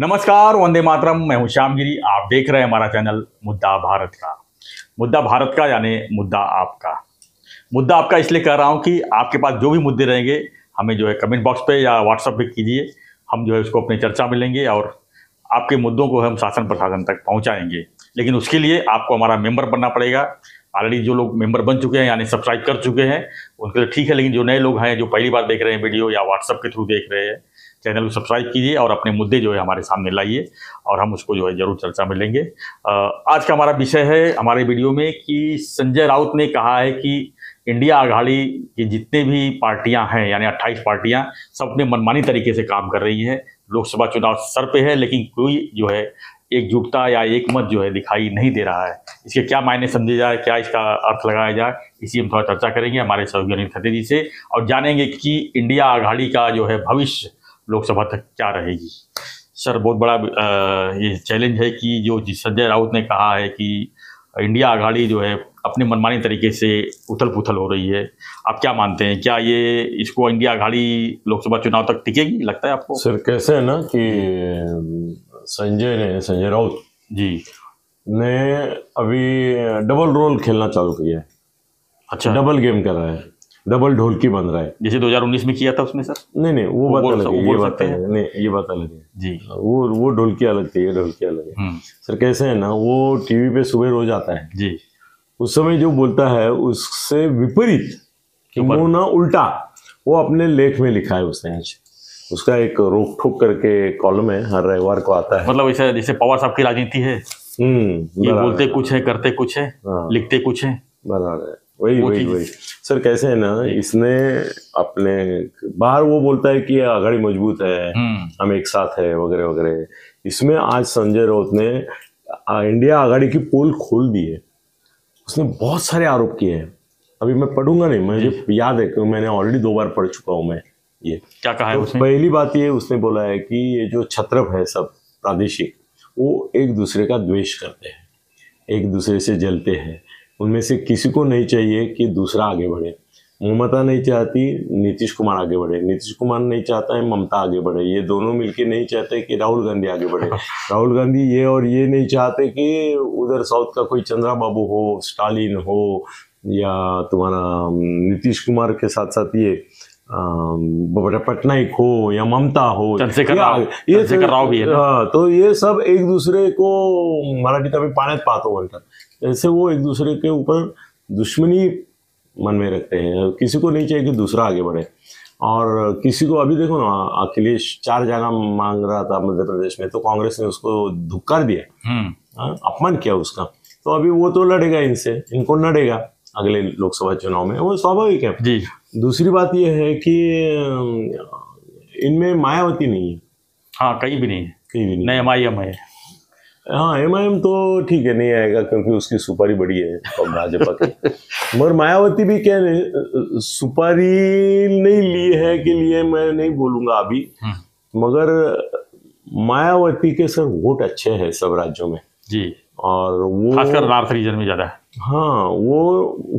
नमस्कार, वंदे मातरम। मैं हूँ श्यामगिरी आप देख रहे हैं हमारा चैनल मुद्दा भारत का। मुद्दा भारत का यानी मुद्दा आपका। मुद्दा आपका इसलिए कह रहा हूँ कि आपके पास जो भी मुद्दे रहेंगे, हमें जो है कमेंट बॉक्स पे या व्हाट्सएप पे कीजिए। हम जो है उसको अपनी चर्चा में लेंगे और आपके मुद्दों को हम शासन प्रशासन तक पहुंचाएँगे। लेकिन उसके लिए आपको हमारा मेंबर बनना पड़ेगा। ऑलरेडी जो लोग मेंबर बन चुके हैं, यानी सब्सक्राइब कर चुके हैं, उनके लिए ठीक है। लेकिन जो नए लोग हैं, जो पहली बार देख रहे हैं वीडियो या व्हाट्सएप के थ्रू देख रहे हैं चैनल को सब्सक्राइब कीजिए और अपने मुद्दे जो है हमारे सामने लाइए और हम उसको जो है ज़रूर चर्चा में लेंगे। आज का हमारा विषय है हमारे वीडियो में कि संजय राउत ने कहा है कि इंडिया आघाड़ी की जितने भी पार्टियाँ हैं, यानी 28 पार्टियाँ, सब अपने मनमानी तरीके से काम कर रही हैं। लोकसभा चुनाव सर पे है, लेकिन कोई जो है एकजुटता या एक मत जो है दिखाई नहीं दे रहा है। इसके क्या मायने समझे जाए, क्या इसका अर्थ लगाया जाए, इसी हम थोड़ा चर्चा करेंगे। हमारे सहयोगी अनिल खत्री जी से और जानेंगे कि इंडिया आघाड़ी का जो है भविष्य लोकसभा तक क्या रहेगी। सर बहुत बड़ा ये चैलेंज है कि जो संजय राउत ने कहा है कि इंडिया आघाड़ी जो है अपने मनमानी तरीके से उथल पुथल हो रही है। आप क्या मानते हैं? क्या ये इसको इंडिया आघाड़ी लोकसभा चुनाव तक टिकेगी लगता है आपको? सर कैसे है ना कि संजय ने संजय राउत जी। ने अभी डबल रोल खेलना चालू किया है। अच्छा। डबल गेम कर रहा है। डबल ढोलकी बन रहा है। जैसे 2019 में किया था उसमें सर? नहीं नहीं वो वो बात अलग है ये बात अलग है नहीं ये बात अलग है। जी। वो वो ढोलकी अलग थी ये ढोलकी अलग है। हम्म। सर कैसे है ना वो टीवी पे सुबह रोज आता है। जी। उस समय जो बोलता है उससे विपरीत। ना उल्टा वो अपने लेख में लिखा है उसने। आज उसका एक रोक ठोक करके कॉलम है हर रविवार को आता है। मतलब ऐसा जैसे पवार साहब की राजनीति है। हम्म ये बोलते कुछ है करते कुछ है हाँ। लिखते कुछ है। बराबर है। वही वही वही। सर कैसे है ना इसने अपने बाहर वो बोलता है कि आघाड़ी मज़बूत है हम्म। हम एक साथ है वगैरह वगैरह। इसमें आज संजय राउत ने इंडिया आघाड़ी की पोल खोल दी है। उसने बहुत सारे आरोप किए हैं। अभी मैं पढ़ूँगा नहीं मुझे याद है कि मैंने ऑलरेडी दो बार पढ़ चुका हूँ मैं ये। क्या कहा है तो उसने? पहली बात ये उसने बोला है कि ये जो छत्रप है सब प्रादेशिक वो एक दूसरे का द्वेष करते हैं एक दूसरे से जलते हैं। उनमें से किसी को नहीं चाहिए कि दूसरा आगे बढ़े। ममता नहीं चाहती नीतीश कुमार आगे बढ़े। नीतीश कुमार नहीं चाहता है ममता आगे बढ़े। ये दोनों मिलके नहीं चाहते कि राहुल गांधी आगे बढ़े। राहुल गांधी ये और ये नहीं चाहते कि उधर साउथ का कोई चंद्रा बाबू हो स्टालिन हो या तुम्हारा नीतीश कुमार के साथ साथ ये पटनायक हो या ममता हो चंद्रशेखर ये राव- ये चंद्रशेखर राव भी है हाँ, तो ये सब एक दूसरे को मराठीत आम्ही पाण्यात पाहतो बोलतात ऐसे वो एक दूसरे के ऊपर दुश्मनी मन में रखते हैं। किसी को नहीं चाहिए कि दूसरा आगे बढ़े। और किसी को अभी देखो ना अखिलेश चार जगह मांग रहा था मध्य प्रदेश में तो कांग्रेस ने उसको धुक्कार दिया। हम्म। हाँ, अपमान किया उसका। तो अभी वो तो लड़ेगा इनसे इनको लड़ेगा अगले लोकसभा चुनाव में। वो स्वाभाविक है। जी। दूसरी बात यह है कि इनमें मायावती नहीं है। हाँ कहीं भी नहीं है। कहीं भी नहीं नहीं एम आई एम है। हाँ एम आई एम तो ठीक है नहीं आएगा क्योंकि उसकी सुपारी बड़ी है और भाजपा की। मगर मायावती भी क्या सुपारी नहीं ली है के लिए मैं नहीं बोलूँगा अभी। हम्म, मगर मायावती के सर वोट अच्छे हैं सब राज्यों में। जी। और वो खासकर नॉर्थ रीजन में ज़्यादा है। हाँ वो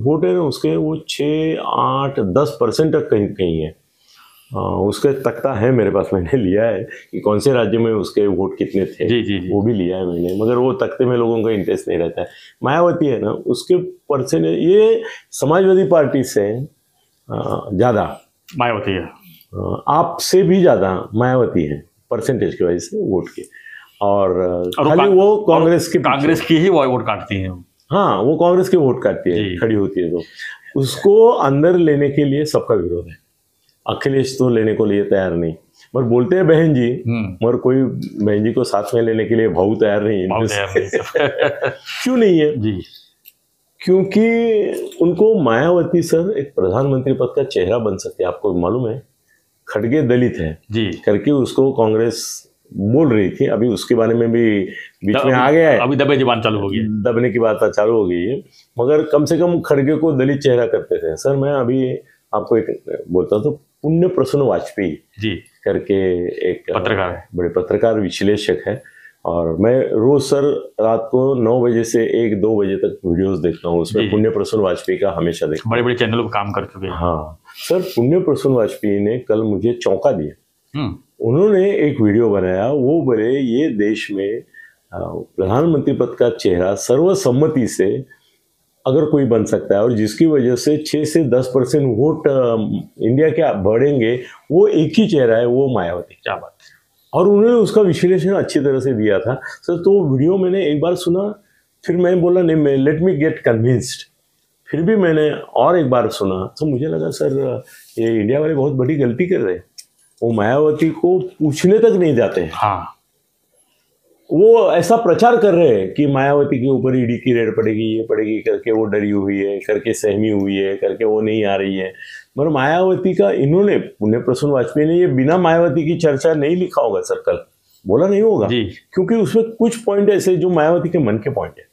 वोट है ना उसके वो छः आठ दस परसेंट तक कहीं कहीं हाँ, उसका तख्ता है मेरे पास मैंने लिया है कि कौन से राज्य में उसके वोट कितने थे जी जी जी। वो भी लिया है मैंने मगर वो तख्ते में लोगों का इंटरेस्ट नहीं रहता है। मायावती है ना उसके परसेंटेज ये समाजवादी पार्टी से ज़्यादा। मायावती है। आपसे भी ज़्यादा मायावती है परसेंटेज की वजह से वोट के। और और खाली वो कांग्रेस के कांग्रेस की ही वोट काटती है। हाँ वो कांग्रेस के वोट काटती है खड़ी होती है तो। उसको अंदर लेने के लिए सबका विरोध है। अखिलेश तो लेने को लिए तैयार नहीं। पर बोलते हैं बहन जी हम्म। मगर कोई बहन जी को साथ में लेने के लिए भाऊ तैयार नहीं नहीं क्यों नहीं है? जी। क्योंकि उनको मायावती सर एक प्रधानमंत्री पद का चेहरा बन सकते हैं आपको मालूम है। खड़गे दलित है। जी। करके उसको कांग्रेस बोल रही थी अभी उसके बारे में भी बीच में आ गया है। अभी दबे जबान चालू हो गई दबने की बात चालू हो गई है। मगर कम से कम खड़गे को दलित चेहरा करते थे। सर मैं अभी आपको एक बोलता हूँ तो पुण्य प्रसन्न वाजपेयी जी। करके एक पत्रकार है। बड़े पत्रकार विश्लेषक है। और मैं रोज सर रात को नौ बजे से एक दो बजे तक वीडियोस देखता हूँ उसमें पुण्य प्रसून वाजपेयी का हमेशा देखता बड़े बड़े चैनलों पर काम कर चुके हैं। हाँ। सर पुण्य प्रसून वाजपेयी ने कल मुझे चौंका दिया। हम्म। उन्होंने एक वीडियो बनाया वो बोले ये देश में प्रधानमंत्री पद का चेहरा सर्वसम्मति से अगर कोई बन सकता है और जिसकी वजह से 6 से 10 परसेंट वोट इंडिया के बढ़ेंगे, वो एक ही चेहरा है, वो मायावती। क्या बात और उन्होंने उसका विश्लेषण अच्छी तरह से दिया था। सर तो वीडियो मैंने एक बार सुना, फिर मैं बोला, नहीं, मैं लेट मी गेट कन्विंस्ड फिर भी मैंने और एक बार सुना तो मुझे लगा, सर, ये इंडिया वाले बहुत बड़ी गलती कर रहे हैं। वो मायावती को पूछने तक नहीं जाते हैं। हाँ। वो ऐसा प्रचार कर रहे हैं कि मायावती के ऊपर ईडी की रेड पड़ेगी ये पड़ेगी करके वो डरी हुई है करके सहमी हुई है करके वो नहीं आ रही है। मगर मायावती का इन्होंने पुण्य प्रसून वाजपेयी ने ये बिना मायावती की चर्चा नहीं लिखा होगा सर कल। बोला नहीं होगा। क्योंकि उसमें कुछ पॉइंट ऐसे जो मायावती के मन के पॉइंट है।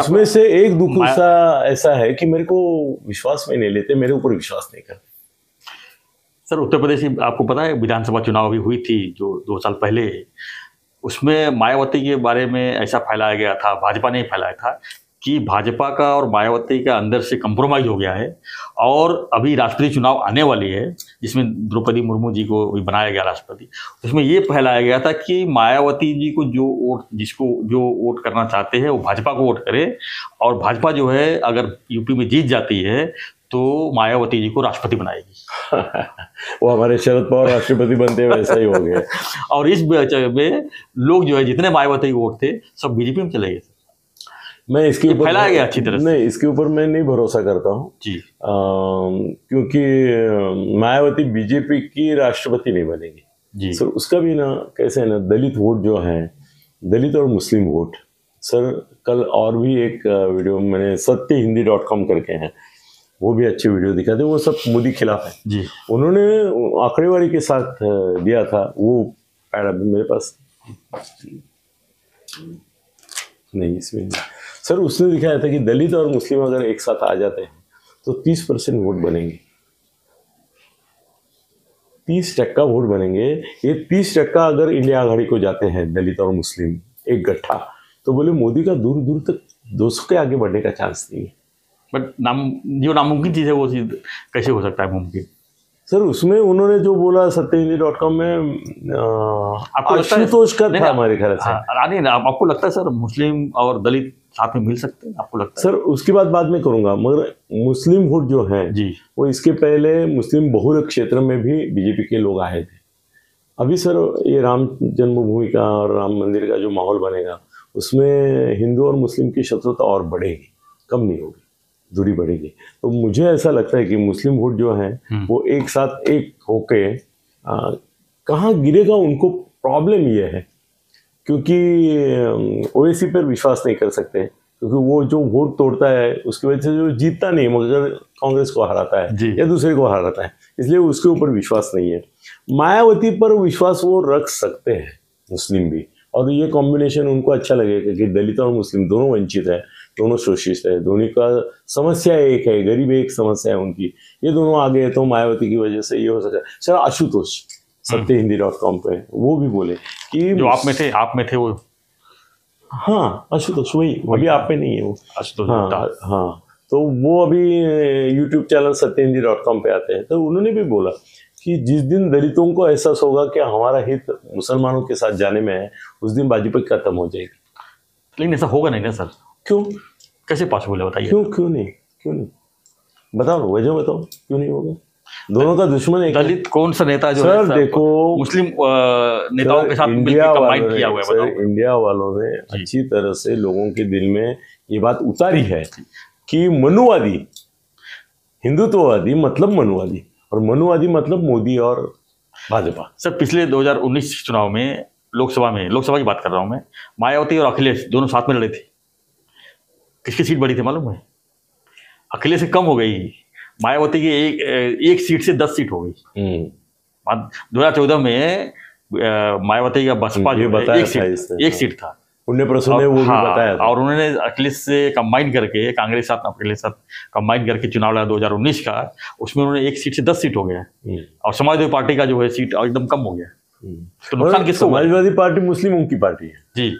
उसमें से एक दुख सा ऐसा है कि मेरे को विश्वास में नहीं लेते मेरे ऊपर विश्वास नहीं करते। सर उत्तर प्रदेश आपको पता है विधानसभा चुनाव अभी हुई थी जो दो साल पहले। उसमें मायावती के बारे में ऐसा फैलाया गया था भाजपा ने फैलाया था। कि भाजपा का और मायावती का अंदर से कंप्रोमाइज हो गया है और अभी राष्ट्रपति चुनाव आने वाली है जिसमें द्रौपदी मुर्मू जी को भी बनाया गया राष्ट्रपति उसमें ये फैलाया गया था कि मायावती जी को जो वोट जिसको जो वोट करना चाहते हैं वो भाजपा को वोट करे और भाजपा जो है अगर यूपी में जीत जाती है तो मायावती जी को राष्ट्रपति बनाएगी। वो हमारे शरद पवार राष्ट्रपति बनते वैसा ही हो गया। और इस बैच में लोग जो है जितने मायावती वोट थे सब बीजेपी में चले गए मैं इसके ऊपर फैलाया गया अच्छी तरह नहीं इसके ऊपर मैं नहीं भरोसा करता हूँ। जी। क्योंकि मायावती बीजेपी की राष्ट्रपति नहीं बनेगी। जी। सर उसका भी ना कैसे है ना दलित वोट जो है दलित और मुस्लिम वोट सर कल और भी एक वीडियो मैंने सत्य हिंदी डॉट कॉम करके हैं वो भी अच्छे वीडियो दिखाते वो सब मोदी खिलाफ है। जी। उन्होंने आंकड़ेवारी के साथ दिया था वो अभी मेरे पास। नहीं इसमें नहीं। सर, उसने दिखाया था कि दलित और मुस्लिम अगर एक साथ आ जाते हैं तो तीस परसेंट वोट बनेंगे। तीस टक्का वोट बनेंगे। ये तीस टक्का अगर इंडिया आघाड़ी को जाते हैं, दलित और मुस्लिम, एक गट्ठा तो बोले, मोदी का दूर दूर तक दो सौ के आगे बढ़ने का चांस नहीं है। बट नाम, जो नामुमकिन चीज़ है, वो चीज़ कैसे हो सकता है मुमकिन? सर उसमें उन्होंने जो बोला सत्य हिंदी डॉट कॉम में आपको है- आशुतोष का था हमारे ख्याल से। हाँ, रानी ना आपको लगता है सर मुस्लिम और दलित साथ में मिल सकते हैं? आपको लगता सर उसकी बात बाद में करूँगा मगर मुस्लिम वोट जो है है जी। वो इसके पहले मुस्लिम बहुल क्षेत्र में भी बीजेपी के लोग आए थे। अभी सर ये राम जन्मभूमि का और राम मंदिर का जो माहौल बनेगा उसमें हिंदू और मुस्लिम की शत्रुता और बढ़ेगी कम नहीं होगी। दूरी बढ़ेगी। तो मुझे ऐसा लगता है कि मुस्लिम वोट जो है हम्म। वो एक साथ एक होके कहाँ गिरेगा उनको प्रॉब्लम ये है। क्योंकि ओएसी पर विश्वास नहीं कर सकते। क्योंकि वो जो वोट तोड़ता है उसकी वजह से जो जीतता नहीं मगर कांग्रेस को हराता है या दूसरे को हराता है। इसलिए उसके ऊपर विश्वास नहीं है। मायावती पर विश्वास वो रख सकते हैं मुस्लिम भी। और ये कॉम्बिनेशन उनको अच्छा लगेगा कि दलित और मुस्लिम दोनों वंचित है दोनों शोषित है दोनों का समस्या एक है गरीब एक समस्या है उनकी। ये दोनों आगे है तो मायावती की वजह से ये हो सकता है। सर आशुतोष सत्य हिंदी डॉट कॉम पे वो भी बोले कि जो आप में थे आप में थे वो। हाँ आशुतोष वही अभी आप पे नहीं है वो। आशुतोष हाँ हाँ तो वो अभी यूट्यूब चैनल सत्य हिंदी डॉट कॉम पे आते हैं तो उन्होंने भी बोला कि जिस दिन दलितों को एहसास होगा कि हमारा हित मुसलमानों के साथ जाने में है उस दिन भाजपा खत्म हो जाएगी। लेकिन ऐसा होगा नहीं ना सर। क्यों? कैसे पॉसिबल है बताइए। क्यों क्यों नहीं? क्यों नहीं? बताओ वजह बताओ क्यों नहीं होगा? दोनों का दुश्मन एक। दलित कौन सा नेता जो है सर देखो मुस्लिम नेताओं के साथ इंडिया वालों किया हुआ है सर, बताओ इंडिया वालों ने अच्छी तरह से लोगों के दिल में ये बात उतारी है कि मनुवादी हिंदुत्ववादी मतलब मनुवादी। और मनुवादी मतलब मोदी और भाजपा। सर पिछले 2019 चुनाव में लोकसभा में लोकसभा की बात कर रहा हूँ मैं मायावती और अखिलेश दोनों साथ में लड़े थे। किसकी सीट बड़ी थी मालूम है? अखिलेश से कम हो गई मायावती की एक एक सीट से दस सीट हो गई। दो हज़ार चौदह में मायावती का बसपा जो बताया एक सीट एक हाँ। सीट था। पुण्य प्रसन्न ने वो हाँ, भी हाँ, बताया था। और उन्होंने अखिलेश से कंबाइन करके कांग्रेस साथ अखिलेश साथ कंबाइन करके चुनाव लड़ा 2019 का उसमें उन्होंने एक सीट से दस सीट हो गया। हम्म, और समाजवादी पार्टी का जो है सीट एकदम कम हो गया। हम्म। तो नुकसान किसको समाजवादी पार्टी मुस्लिमों की पार्टी है। जी।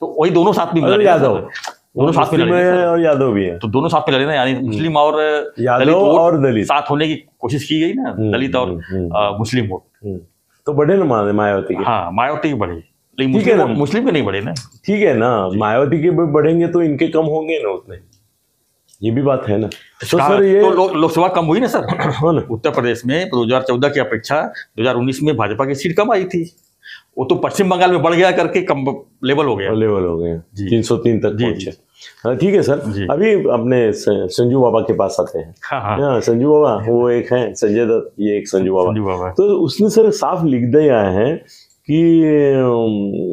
तो वही दोनों साथ में यादव। दोनों साथ में लड़े और यादव भी है। तो दोनों साथ में लड़े ना यानी मुस्लिम और यादव और दलित। साथ होने की कोशिश की गई ना हम्म, दलित और हम्म, हम्म। मुस्लिम वोट। हम्म। तो बढ़े ना मायावती हाँ मायावती बढ़े। लेकिन ठीक है मुस्लिम ना। मुस्लिम के नहीं बढ़े ना। ठीक है ना? मायावती के भी बढ़ेंगे तो इनके कम होंगे ना उतने। ये भी बात है ना? तो सर ये तो लो- लोकसभा कम हुई ना सर? हाँ ना। उत्तर प्रदेश में 2014 की अपेक्षा 2019 में भाजपा की सीट कम आई थी। वो तो पश्चिम बंगाल में बढ़ गया करके कम लेवल हो गया। लेवल हो गए जी। तीन सौ तीन तक जी, हाँ ठीक है सर। अभी अपने संजू बाबा के पास आते हैं। हाँ हाँ। हाँ संजू बाबा वो एक है संजय दत्त ये एक संजू बाबा। संजू बाबा। तो उसने सर साफ़ लिख दिया है कि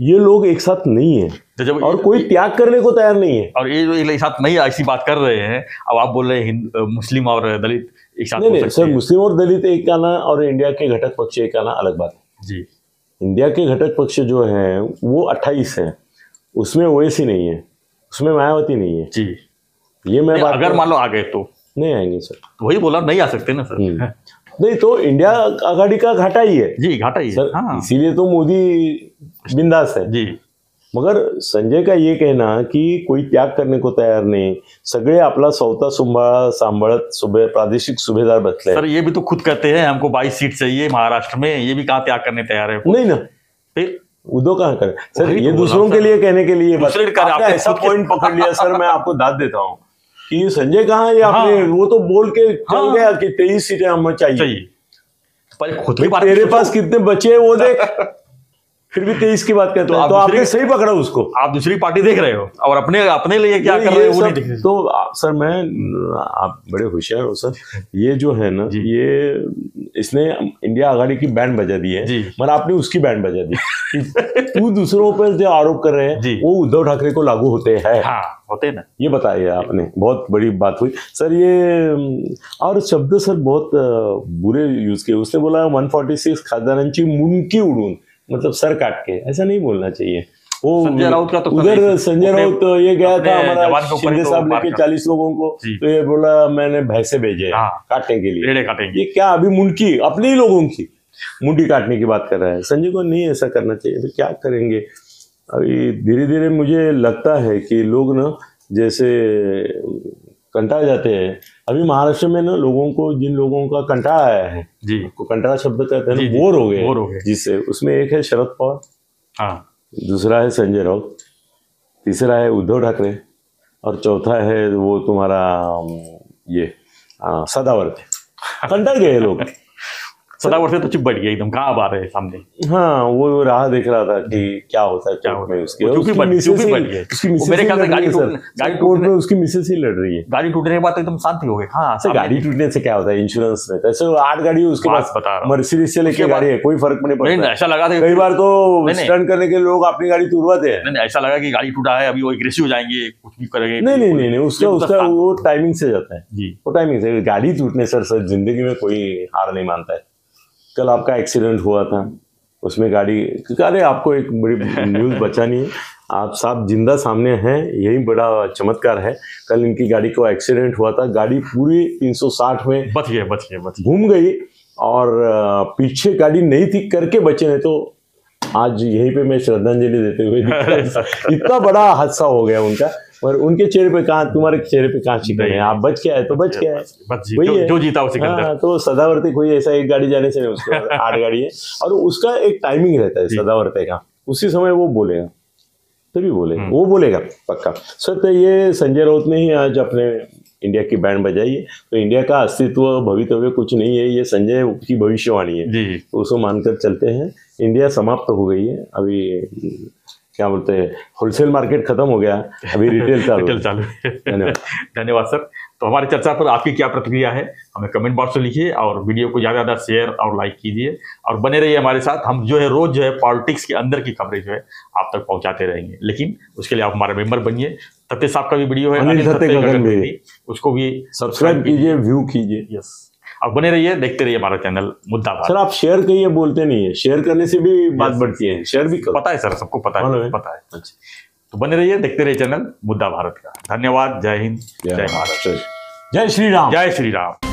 ये लोग एक साथ नहीं है। तो जब और कोई त्याग करने को तैयार नहीं है। और ये जो एक साथ नहीं ऐसी बात कर रहे हैं। अब आप बोल रहे हैं मुस्लिम और दलित एक साथ नहीं नहीं सर मुस्लिम और दलित एक आना और इंडिया के घटक पक्ष एक आना अलग बात है। जी। इंडिया के घटक पक्ष जो है वो 28 है। उसमें ओवैसी नहीं है। उसमें मायावती नहीं है। जी। ये मैं बात अगर मान लो आ गए तो। नहीं आएँगे सर। तो वही बोला नहीं आ सकते ना सर। हम्म। नहीं तो इंडिया आघाड़ी का घाटा ही है। जी घाटा ही है सर हाँ। इसीलिए तो मोदी बिंदास है। जी। मगर संजय का ये कहना कि कोई त्याग करने को तैयार नहीं सगळे आपला सौता सुंभाळ सांभाळत सुभे प्रादेशिक सुभेदार बसले सर ये भी तो खुद कहते हैं हमको 22 सीट चाहिए महाराष्ट्र में ये भी कहाँ त्याग करने तैयार है? नहीं ना। फिर? उदो कहाँ करे? सर वही तो ये दूसरों के लिए कहने के लिए ऐसा पॉइंट पकड़ लिया सर मैं आपको दाद देता हूँ। कि संजय कहाँ है आपने हाँ। वो तो बोल के चल हाँ। गया कि तेईस सीटें हमें चाहिए चाहिए पर खुद तेरे तो पास कितने बचे हैं वो देख फिर भी तेईस की बात करते तो हैं आप तो आपने सही पकड़ा उसको। आप दूसरी पार्टी देख रहे हो और अपने अपने लिए क्या कर रहे हो वो नहीं तो सर मैं आप बड़े होशियार हो सर। ये जो है ना ये इसने इंडिया आघाड़ी की बैंड बजा दी है। मगर आपने उसकी बैंड बजा दी। तू दूसरों पर जो आरोप कर रहे हैं वो उद्धव ठाकरे को लागू होते हैं। हाँ होते ना। ये बताइए आपने बहुत बड़ी बात हुई। सर ये और शब्द सर बहुत बुरे यूज़ किए। उसने बोला 146 खासदारांची मुंडकी उडून। मतलब सर काट के ऐसा नहीं बोलना चाहिए। वो संजय राउत का तो उधर संजय राउत ये गया था हमारा शिंदे तो साहब लेके चालीस लोगों को तो ये बोला मैंने भैंसे भेजे हाँ। काटने के लिए। काटेंगे। ये क्या अभी मुंडकी अपने ही लोगों की मुंडी काटने की बात कर रहा है। संजय को नहीं ऐसा करना चाहिए तो क्या करेंगे? अभी धीरे धीरे मुझे लगता है कि लोग ना जैसे कंटाळ जाते हैं। अभी महाराष्ट्र में ना लोगों को जिन लोगों का कंटाल आया है जी। को शब्द कहते हैं बोर हो गए। बोर हो गए। जिससे उसमें एक है शरद पवार हाँ। दूसरा है संजय राउत तीसरा है उद्धव ठाकरे और चौथा है वो तुम्हारा ये सदावर्त। कंटाळ गए लोग। सदावर से तो चुप बैठ गया एकदम कहाँ आ रहे हैं सामने। हाँ वो राह देख रहा था कि क्या होता है क्या होता है। उसके। ही ही। ही- मेरे ख्याल से गाड़ी है। गाड़ी कोर्ट में टूटने- उसकी मिसेस ही लड़ रही है। गाड़ी टूटने के बाद तो एकदम शांति हो गई। हाँ गाड़ी टूटने से क्या होता है? इंश्योरेंस में ऐसे आठ गाड़ी उसके पास बता मर्सिडीज से लेके गाड़ी है कोई फ़र्क नहीं पड़ता। ऐसा लगा था कई बार तो। स्टंट करने के लोग अपनी गाड़ी तुरवाते हैं। नहीं ऐसा लगा कि गाड़ी टूटा है अभी वो एग्रेसिव हो जाएँगे कुछ भी करेंगे नहीं नहीं नहीं उसका उसका वो टाइमिंग से जाता है। जी। वो टाइमिंग से गाड़ी टूटने सर सर ज़िंदगी में कोई हार नहीं मानता है। कल आपका एक्सीडेंट हुआ था उसमें गाड़ी अरे आपको एक बड़ी न्यूज़ बचानी है आप साहब ज़िंदा सामने हैं यही बड़ा चमत्कार है। कल इनकी गाड़ी को एक्सीडेंट हुआ था गाड़ी पूरी 360 में बच गए बच गए बच घूम गई और पीछे गाड़ी नहीं थी करके बचे नहीं तो आज यहीं पे मैं श्रद्धांजलि देते हुए इतना बड़ा हादसा हो गया उनका। और उनके चेहरे पे कहाँ तुम्हारे चेहरे पे कहाँ शिकन है। आप बच के आए तो बच के आए बच जी वही जो, है। जो जीता उसी हाँ तो सदावर्ती कोई ऐसा एक गाड़ी जाने से नहीं उसके आठ गाड़ी है। और उसका एक टाइमिंग रहता है। सदावर्ते का। उसी समय वो बोलेगा। तभी बोलेगा। हम्म। वो बोलेगा पक्का। सर तो ये संजय राउत ने ही आज अपने इंडिया की बैंड बजाई है। तो इंडिया का अस्तित्व भवितव्य कुछ नहीं है। ये संजय की भविष्यवाणी है। तो उसको मानकर चलते हैं। इंडिया समाप्त हो गई है। अभी क्या बोलते हैं होलसेल मार्केट खत्म हो गया अभी रिटेल चालू रिटेल चालू धन्यवाद। धन्यवाद सर तो हमारी चर्चा पर आपकी क्या प्रतिक्रिया है हमें कमेंट बॉक्स में लिखिए और वीडियो को ज़्यादा ज़्यादा शेयर और लाइक कीजिए और बने रहिए हमारे साथ। हम जो है रोज़ जो है पॉलिटिक्स के अंदर की खबरें जो है आप तक पहुंचाते रहेंगे। लेकिन उसके लिए आप हमारे मेंबर बनिए। सत्य साहब का भी वीडियो है उसको भी सब्सक्राइब कीजिए। व्यू कीजिए। यस और बने रहिए देखते रहिए हमारा चैनल मुद्दा सर आप शेयर कहिए बोलते नहीं है। शेयर करने से भी बात बढ़ती है। शेयर भी करो। पता है सर सबको पता है? पता है। अच्छा तो बने रहिए देखते रहिए चैनल मुद्दा भारत का। धन्यवाद जय हिंद जय महाराष्ट्र। जय श्री राम। जय श्री राम।